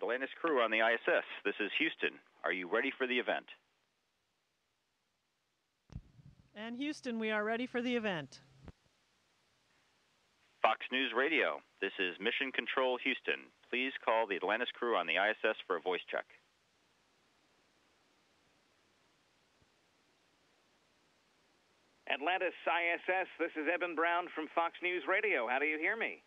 Atlantis crew on the ISS. This is Houston. Are you ready for the event? And Houston, we are ready for the event. Fox News Radio. This is Mission Control Houston. Please call the Atlantis crew on the ISS for a voice check. Atlantis ISS, this is Eben Brown from Fox News Radio. How do you hear me?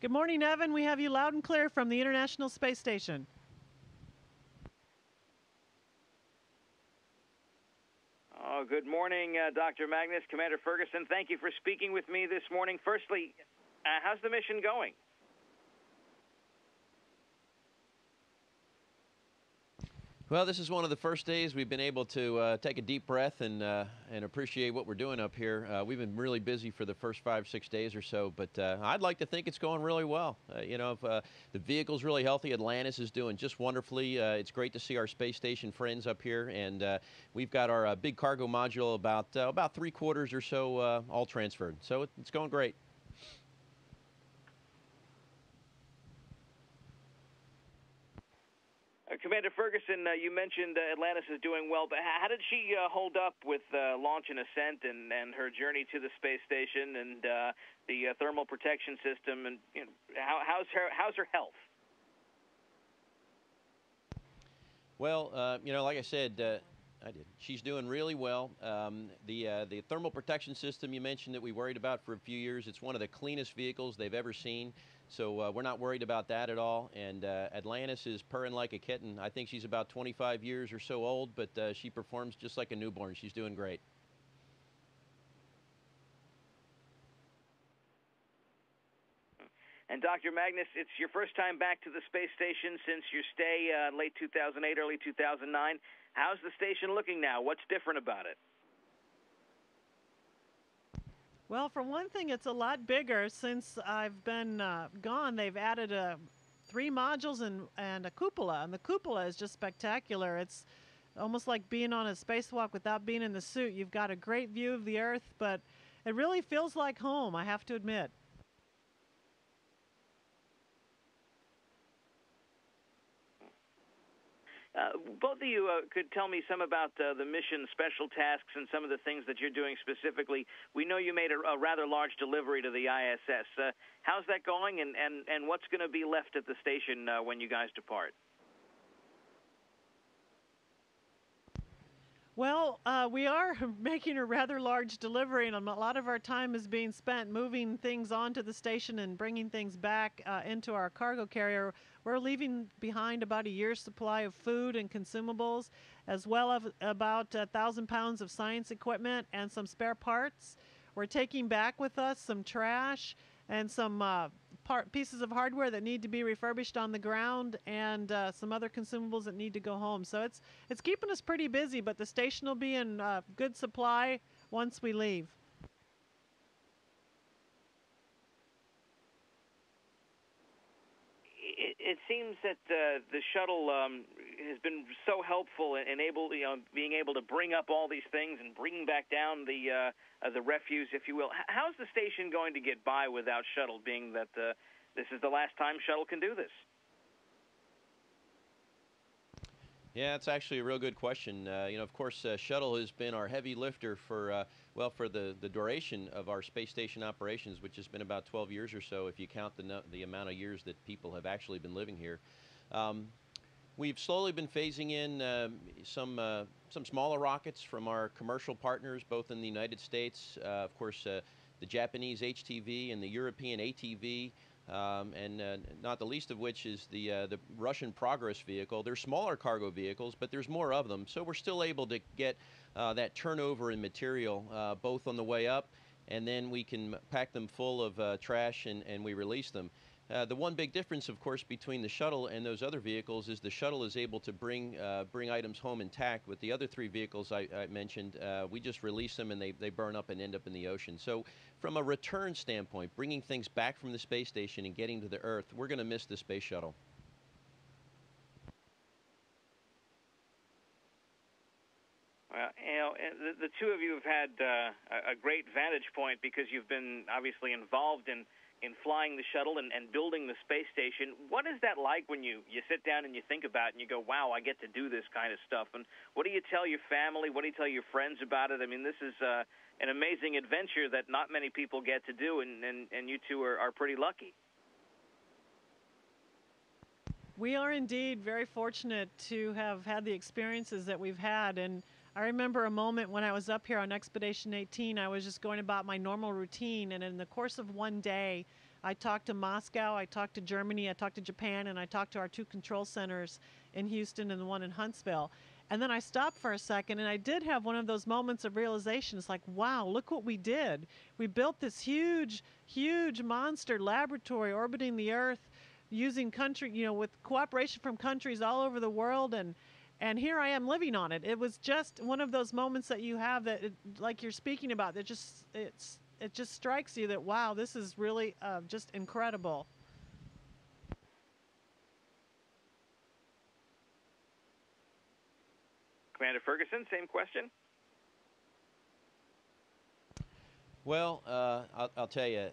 Good morning, Eben. We have you loud and clear from the International Space Station. Oh, good morning, uh, Dr. Magnus, Commander Ferguson. Thank you for speaking with me this morning. Firstly, uh, how's the mission going? Well, this is one of the first days we've been able to uh, take a deep breath and uh, and appreciate what we're doing up here. Uh, we've been really busy for the first five, six days or so, but uh, I'd like to think it's going really well. Uh, you know, if, uh, the vehicle's really healthy. Atlantis is doing just wonderfully. it's great to see our space station friends up here, and we've got our big cargo module about about three quarters or so all transferred. So it's going great. Commander Ferguson, uh, you mentioned uh, Atlantis is doing well, but how did she uh, hold up with uh, launch and ascent and, and her journey to the space station and uh, the thermal protection system? And you know, how, how's her how's her health? Well, you know, like I said, I did. She's doing really well. Um, the uh, the thermal protection system you mentioned that we worried about for a few years. It's one of the cleanest vehicles they've ever seen. So uh, we're not worried about that at all. And uh, Atlantis is purring like a kitten. I think she's about 25 years or so old, but uh, she performs just like a newborn. She's doing great. And Dr. Magnus, it's your first time back to the space station since your stay uh, late 2008, early 2009. How's the station looking now? What's different about it? Well, for one thing, it's a lot bigger since I've been uh, gone. They've added uh, three modules and, and a cupola, and the cupola is just spectacular. It's almost like being on a spacewalk without being in the suit. You've got a great view of the Earth, but it really feels like home, I have to admit. Uh, both of you uh, could tell me some about uh, the mission special tasks and some of the things that you're doing specifically. We know you made a, a rather large delivery to the ISS. Uh, how's that going, and, and, and what's going to be left at the station uh, when you guys depart? Well, uh, we are making a rather large delivery, and a lot of our time is being spent moving things onto the station and bringing things back uh, into our cargo carrier. We're leaving behind about a year's supply of food and consumables, as well as about a thousand pounds of science equipment and some spare parts. We're taking back with us some trash and some uh, part, pieces of hardware that need to be refurbished on the ground and uh, some other consumables that need to go home. So it's it's keeping us pretty busy, but the station will be in uh, good supply once we leave. It, seems that uh, the shuttle um, has been so helpful in, in able, you know, being able to bring up all these things and bringing back down the uh, uh, the refuse, if you will. How's the station going to get by without shuttle, being that uh, this is the last time shuttle can do this? Yeah, it's actually a real good question. Uh, you know, of course, uh, shuttle has been our heavy lifter for uh, well for the the duration of our space station operations, which has been about 12 years or so, if you count the no the amount of years that people have actually been living here. Um, We've slowly been phasing in uh, some uh, some smaller rockets from our commercial partners, both in the United States, uh, of course, uh, the Japanese HTV and the European ATV, um, and uh, not the least of which is the uh, the Russian Progress vehicle. They're smaller cargo vehicles, but there's more of them, so we're still able to get that turnover in material both on the way up, and then we can pack them full of trash and, and we release them. Uh, the one big difference, of course, between the shuttle and those other vehicles is the shuttle is able to bring uh, bring items home intact. With the other three vehicles I, I mentioned, uh, we just release them and they, they burn up and end up in the ocean. So, from a return standpoint, bringing things back from the space station and getting to the Earth, we're going to miss the space shuttle. Well, you know, the, the two of you have had uh, a great vantage point because you've been obviously involved in in flying the shuttle and, and building the space station. What is that like when you you sit down and you think about it and you go, "Wow, I get to do this kind of stuff." And what do you tell your family? What do you tell your friends about it? I mean, this is uh, an amazing adventure that not many people get to do, and and, and you two are, are pretty lucky. We are indeed very fortunate to have had the experiences that we've had. And I remember a moment when I was up here on Expedition 18, I was just going about my normal routine. And in the course of one day, I talked to Moscow, I talked to Germany, I talked to Japan, and I talked to our two control centers in Houston and the one in Huntsville. And then I stopped for a second and I did have one of those moments of realization. It's like, wow, look what we did. We built this huge, huge monster laboratory orbiting the Earth using country, you know, with cooperation from countries all over the world, and and here I am living on it. It was just one of those moments that you have that, it, like you're speaking about, that just it's it just strikes you that wow, this is really uh, just incredible. Commander Ferguson, same question. Well, uh, I'll, I'll, tell you,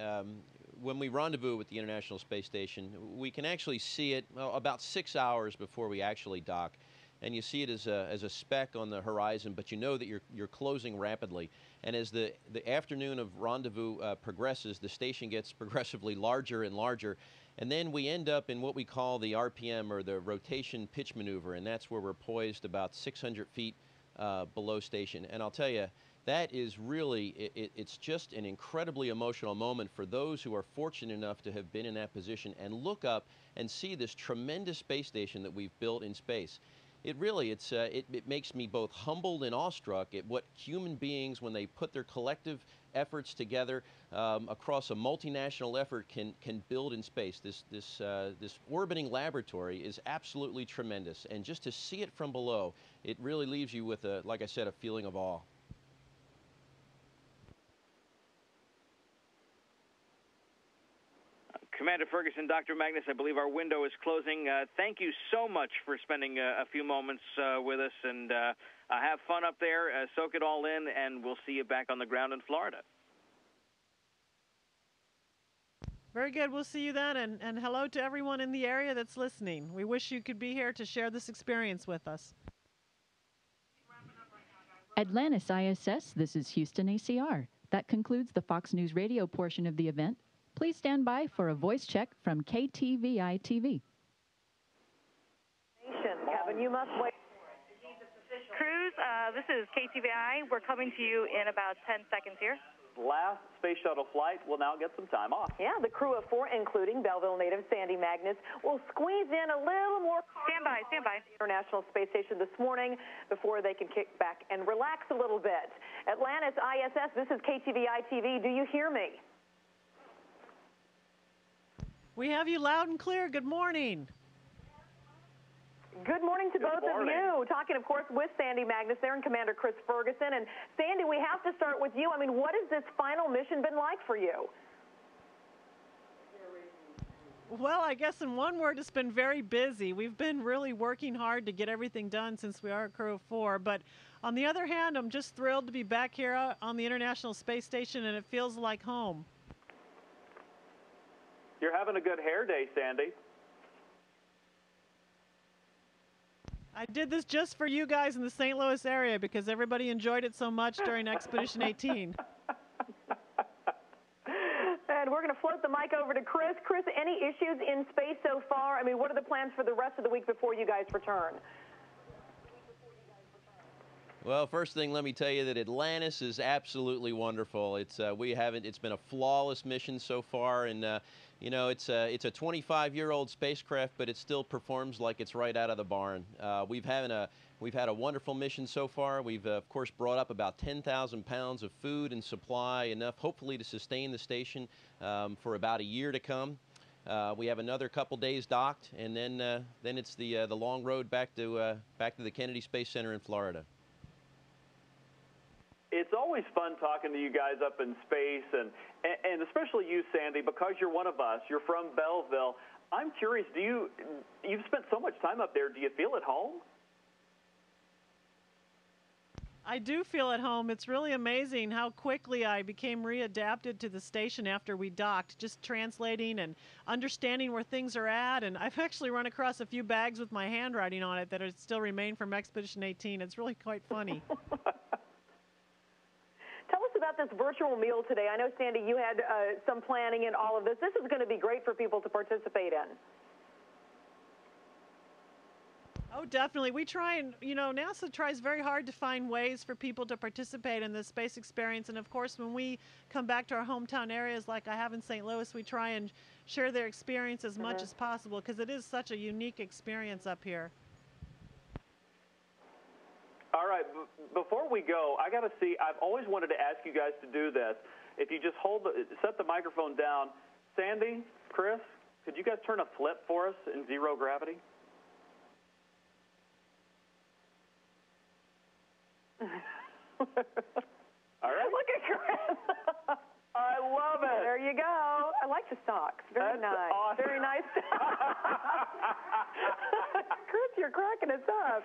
um, when we rendezvous with the International Space Station, we can actually see it well, about six hours before we actually dock. And you see it as a, as a speck on the horizon, but you know that you're, you're closing rapidly. And as the, the afternoon of rendezvous uh, progresses, the station gets progressively larger and larger. And then we end up in what we call the RPM or the rotation pitch maneuver, and that's where we're poised about 600 feet uh, below station. And I'll tell you, that is really, it, it's just an incredibly emotional moment for those who are fortunate enough to have been in that position and look up and see this tremendous space station that we've built in space. It really, it's, uh, it, it makes me both humbled and awestruck at what human beings, when they put their collective efforts together um, across a multinational effort, can, can build in space. This, this, uh, this orbiting laboratory is absolutely tremendous. And just to see it from below, it really leaves you with, a, like I said, a feeling of awe. Commander Ferguson, Dr. Magnus, I believe our window is closing. Uh, thank you so much for spending a, a few moments uh, with us, and uh, have fun up there. Uh, soak it all in, and we'll see you back on the ground in Florida. Very good. We'll see you then, and, and hello to everyone in the area that's listening. We wish you could be here to share this experience with us. Atlantis ISS, this is Houston ACR. That concludes the Fox News radio portion of the event. Please stand by for a voice check from KTVI TV. Kevin, you must wait. Crews, uh, this is KTVI. We're coming to you in about 10 seconds here. Last space shuttle flight will now get some time off. Yeah, the crew of four, including Belleville native Sandy Magnus, will squeeze in a little more. Stand by, stand by. International Space Station this morning before they can kick back and relax a little bit. Atlantis ISS, this is KTVI TV. Do you hear me? We have you loud and clear. Good morning. Good morning to Good both morning. of you. Talking, of course, with Sandy Magnus there and Commander Chris Ferguson. And Sandy, we have to start with you. I mean, what has this final mission been like for you? Well, I guess in one word, it's been very busy. We've been really working hard to get everything done since we are a crew of four. But on the other hand, I'm just thrilled to be back here on the International Space Station, and it feels like home. You're having a good hair day, Sandy. I did this just for you guys in the St. Louis area because everybody enjoyed it so much during Expedition 18. And we're going to float the mic over to Chris. Chris, any issues in space so far? I mean, what are the plans for the rest of the week before you guys return? Well, first thing, let me tell you that Atlantis is absolutely wonderful. It's uh, we haven't. It's been a flawless mission so far, and uh, you know it's a it's a 25-year-old spacecraft, but it still performs like it's right out of the barn. Uh, we've had a we've had a wonderful mission so far. We've uh, of course brought up about 10,000 pounds of food and supply, enough hopefully to sustain the station um, for about a year to come. Uh, we have another couple days docked, and then uh, then it's the uh, the long road back to uh, back to the Kennedy Space Center in Florida. It's always fun talking to you guys up in space, and, and especially you, Sandy, because you're one of us. You're from Belleville. I'm curious. Do you you've spent so much time up there? Do you feel at home? I do feel at home. It's really amazing how quickly I became readapted to the station after we docked, just translating and understanding where things are at. And I've actually run across a few bags with my handwriting on it that are still remain from Expedition 18. It's really quite funny. About this virtual meal today. I know, Sandy, you had uh, some planning in all of this. This is going to be great for people to participate in. Oh, definitely. We try and, you know, NASA tries very hard to find ways for people to participate in the space experience. And of course, when we come back to our hometown areas like I have in St. Louis, we try and share their experience as much mm-hmm. as possible because it is such a unique experience up here. All right, b- before we go, I got to see. I've always wanted to ask you guys to do this. If you just hold the, set the microphone down, Sandy, Chris, could you guys turn a flip for us in zero gravity? All right. Look at Chris. I love it. There you go. I like the socks. Very That's nice. Awesome. Very nice. Chris, you're cracking us up.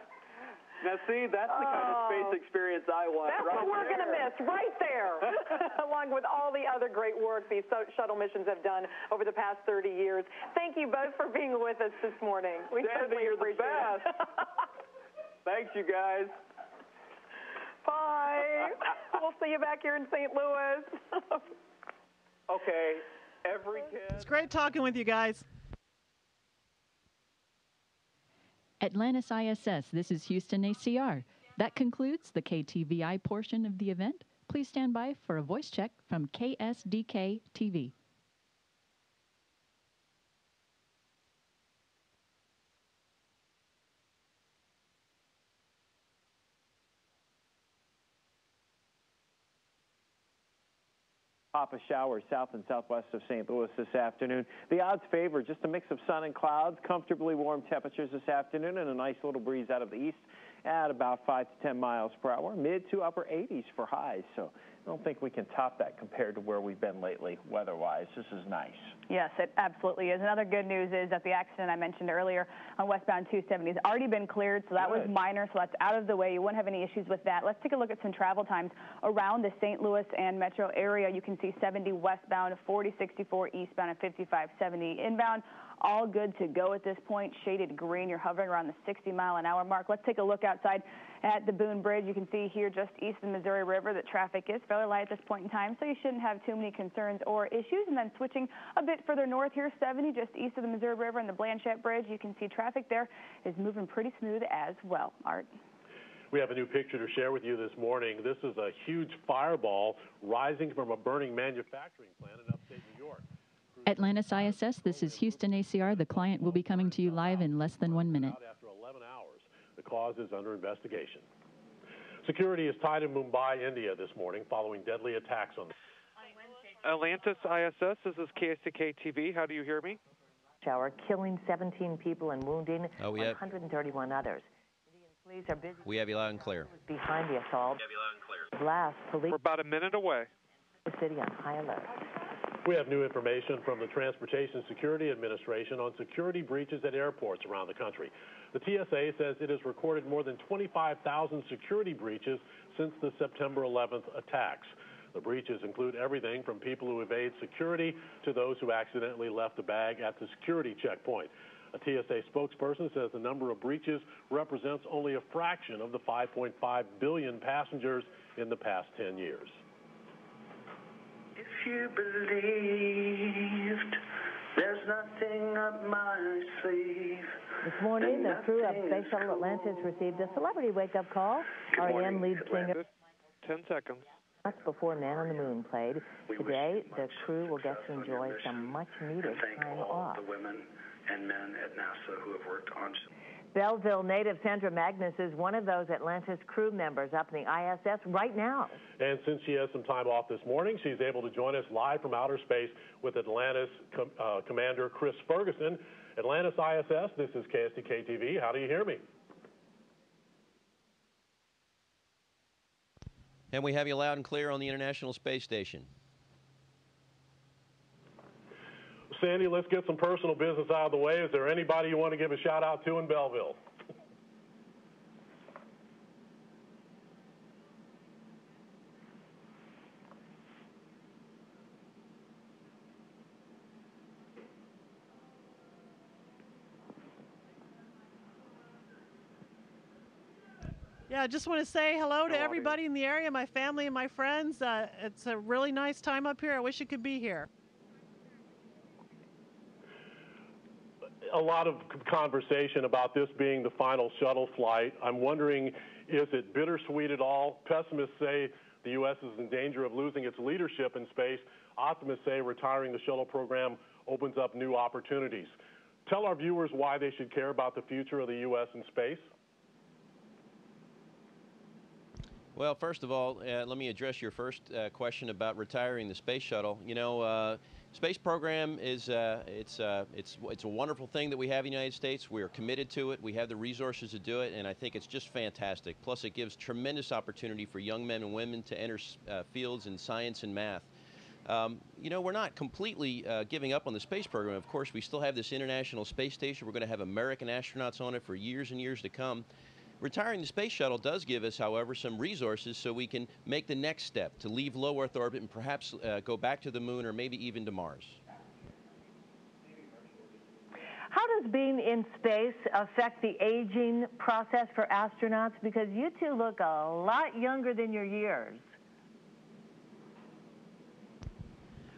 Now, see, that's the kind of space oh. experience I want. That's right what we're going to miss right there, along with all the other great work these shuttle missions have done over the past 30 years. Thank you both for being with us this morning. We Sandy, certainly you're appreciate the best. Thanks, you guys. Bye. we'll see you back here in St. Louis. okay. Every kid. It's great talking with you guys. Atlantis ISS, this is Houston ACR. That concludes the KTVI portion of the event. Please stand by for a voice check from KSDK TV. Pop of showers south and southwest of St. Louis this afternoon. The odds favor just a mix of sun and clouds, comfortably warm temperatures this afternoon, and a nice little breeze out of the east at about 5 to 10 miles per hour, mid to upper 80s for highs. So I don't think we can top that compared to where we've been lately weather-wise. This is nice. Yes, it absolutely is. Another good news is that the accident I mentioned earlier on westbound 270 has already been cleared, so that good. was minor, so that's out of the way. You won't have any issues with that. Let's take a look at some travel times around the St. Louis and metro area. You can see 70 westbound, 4064 eastbound, and 5570 inbound all good to go at this point. Shaded green, you're hovering around the 60 mile an hour mark. Let's take a look outside at the Boone Bridge. You can see here just east of the Missouri River that traffic is fairly light at this point in time, so you shouldn't have too many concerns or issues. And then switching a bit further north here, 70 just east of the Missouri River and the Blanchette Bridge, you can see traffic there is moving pretty smooth as well. Art. We have a new picture to share with you this morning. This is a huge fireball rising from a burning manufacturing plant in upstate New York. Atlantis ISS, this is Houston ACR. The client will be coming to you live in less than one minute. After 11 hours, the cause is under investigation. Security is tied in Mumbai, India this morning following deadly attacks on. Atlantis ISS, this is KSDK TV. How do you hear me? Shower killing 17 people and wounding oh, we have, 131 others. Police are busy. We have you loud and clear. Behind the assault. We have you loud and clear. Blast police. We're about a minute away. The city on high alert. We have new information from the Transportation Security Administration on security breaches at airports around the country. The TSA says it has recorded more than 25,000 security breaches since the September 11th attacks. The breaches include everything from people who evade security to those who accidentally left a bag at the security checkpoint. A TSA spokesperson says the number of breaches represents only a fraction of the 5.5 billion passengers in the past 10 years you believed there's nothing up my sleeve. This morning, the crew of Space Shuttle Atlantis received a celebrity wake-up call. REM lead singer. Ten seconds. That's before Man on the Moon played. Today, the crew will get to enjoy some much-needed time off. the women and men at NASA who have worked on. Belleville native Sandra Magnus is one of those Atlantis crew members up in the ISS right now. And since she has some time off this morning, she's able to join us live from outer space with Atlantis com uh, Commander Chris Ferguson. Atlantis ISS, this is KSDK TV. How do you hear me? And we have you loud and clear on the International Space Station. Sandy, let's get some personal business out of the way. Is there anybody you want to give a shout out to in Belleville? Yeah, I just want to say hello to everybody in the area, my family and my friends. Uh, it's a really nice time up here. I wish it could be here. A lot of conversation about this being the final shuttle flight. I'm wondering, is it bittersweet at all? Pessimists say the U.S. is in danger of losing its leadership in space. Optimists say retiring the shuttle program opens up new opportunities. Tell our viewers why they should care about the future of the U.S. in space. Well, first of all, uh, let me address your first uh, question about retiring the space shuttle. You know, uh, space program is uh, it's uh, it's it's a wonderful thing that we have in the United States. We are committed to it. We have the resources to do it, and I think it's just fantastic. Plus, it gives tremendous opportunity for young men and women to enter uh, fields in science and math. Um, you know, we're not completely uh, giving up on the space program. Of course, we still have this International Space Station. We're going to have American astronauts on it for years and years to come. Retiring the space shuttle does give us, however, some resources so we can make the next step to leave low Earth orbit and perhaps uh, go back to the moon or maybe even to Mars. How does being in space affect the aging process for astronauts? Because you two look a lot younger than your years.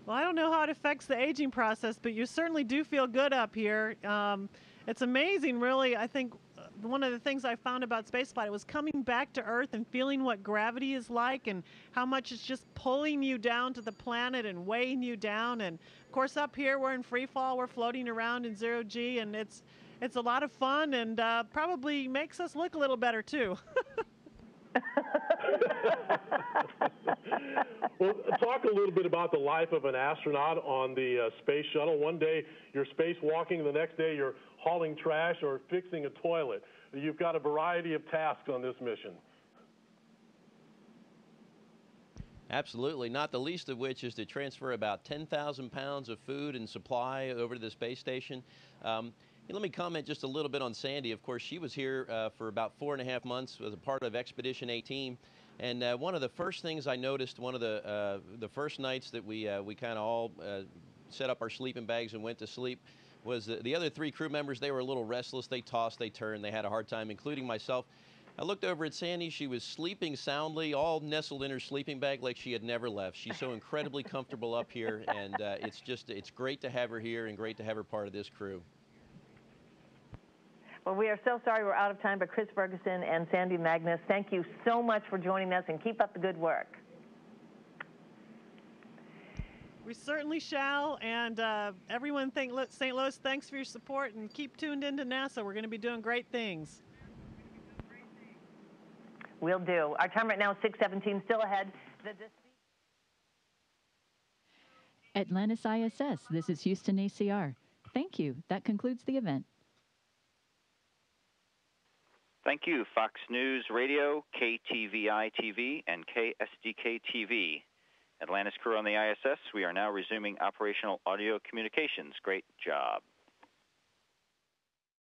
Well, I don't know how it affects the aging process, but you certainly do feel good up here. Um, it's amazing, really. I think one of the things I found about spaceflight was coming back to Earth and feeling what gravity is like and how much it's just pulling you down to the planet and weighing you down. And of course, up here we're in free fall, we're floating around in zero G, and it's it's a lot of fun and uh, probably makes us look a little better too. well, talk a little bit about the life of an astronaut on the uh, space shuttle. One day you're spacewalking, the next day you're hauling trash or fixing a toilet. You've got a variety of tasks on this mission. Absolutely, not the least of which is to transfer about 10,000 pounds of food and supply over to the space station. Um, let me comment just a little bit on Sandy. Of course, she was here uh, for about four and a half months as a part of Expedition 18. And uh, one of the first things I noticed, one of the uh, the first nights that we uh, we kind of all uh, set up our sleeping bags and went to sleep, was the, the other three crew members. They were a little restless. They tossed, they turned, they had a hard time, including myself. I looked over at Sandy. She was sleeping soundly, all nestled in her sleeping bag like she had never left. She's so incredibly comfortable up here, and uh, it's just it's great to have her here and great to have her part of this crew. Well, we are so sorry we're out of time, but Chris Ferguson and Sandy Magnus, thank you so much for joining us and keep up the good work. We certainly shall. And uh, everyone, thank St. Louis, thanks for your support and keep tuned into NASA. We're going to be doing great things. We'll do. Our time right now is 617, still ahead. The Atlantis ISS, this is Houston ACR. Thank you. That concludes the event. Thank you, Fox News Radio, KTVI TV, and KSDK TV. Atlantis crew on the ISS, we are now resuming operational audio communications. Great job.